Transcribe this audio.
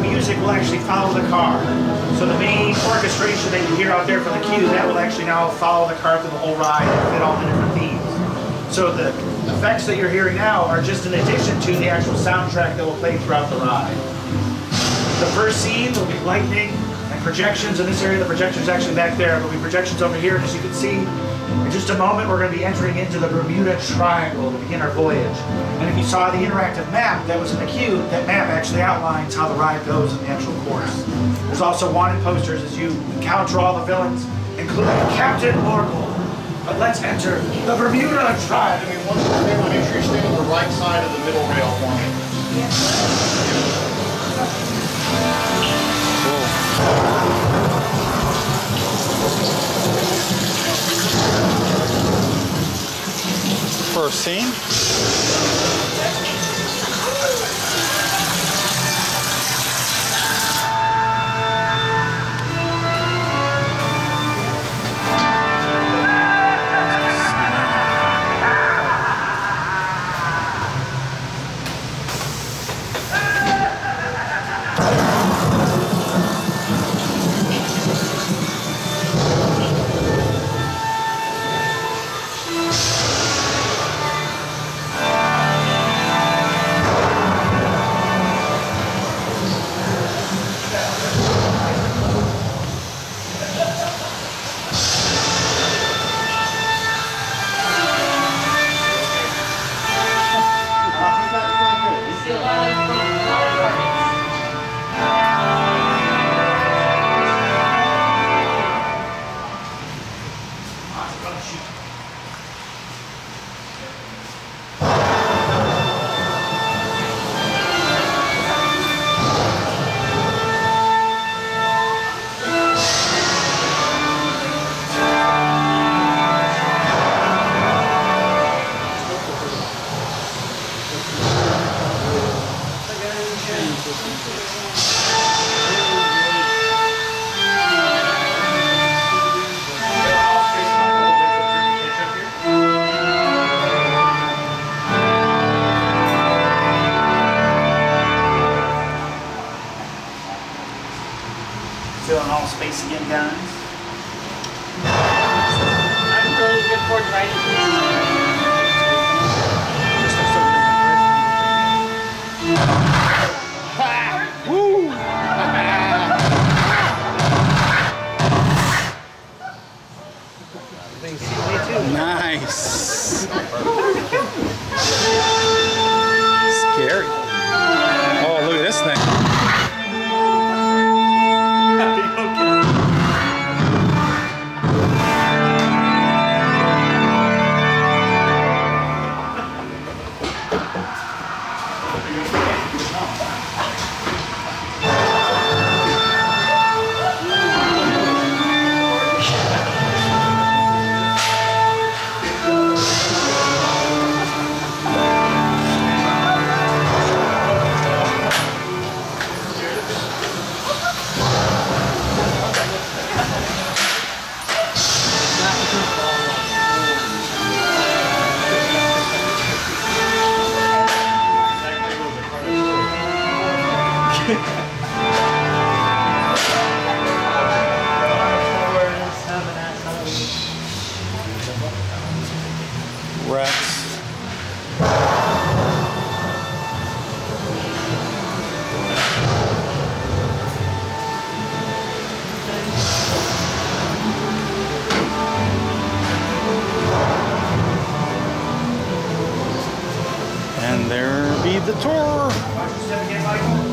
music will actually follow the car. So the main orchestration that you hear out there for the queue, that will actually now follow the car through the whole ride and fit all the different themes. So the effects that you're hearing now are just in addition to the actual soundtrack that will play throughout the ride. The first scene will be lightning projections. In this area, the projection's actually back there. There'll be projections over here, and as you can see, in just a moment, we're going to be entering into the Bermuda Triangle to begin our voyage. And if you saw the interactive map that was in the queue, that map actually outlines how the ride goes in the actual course. There's also wanted posters as you encounter all the villains, including Captain Oracle. But let's enter the Bermuda Triangle. I mean, once again, make sure you stay on the right side of the middle rail for me. First scene. 안녕하세요.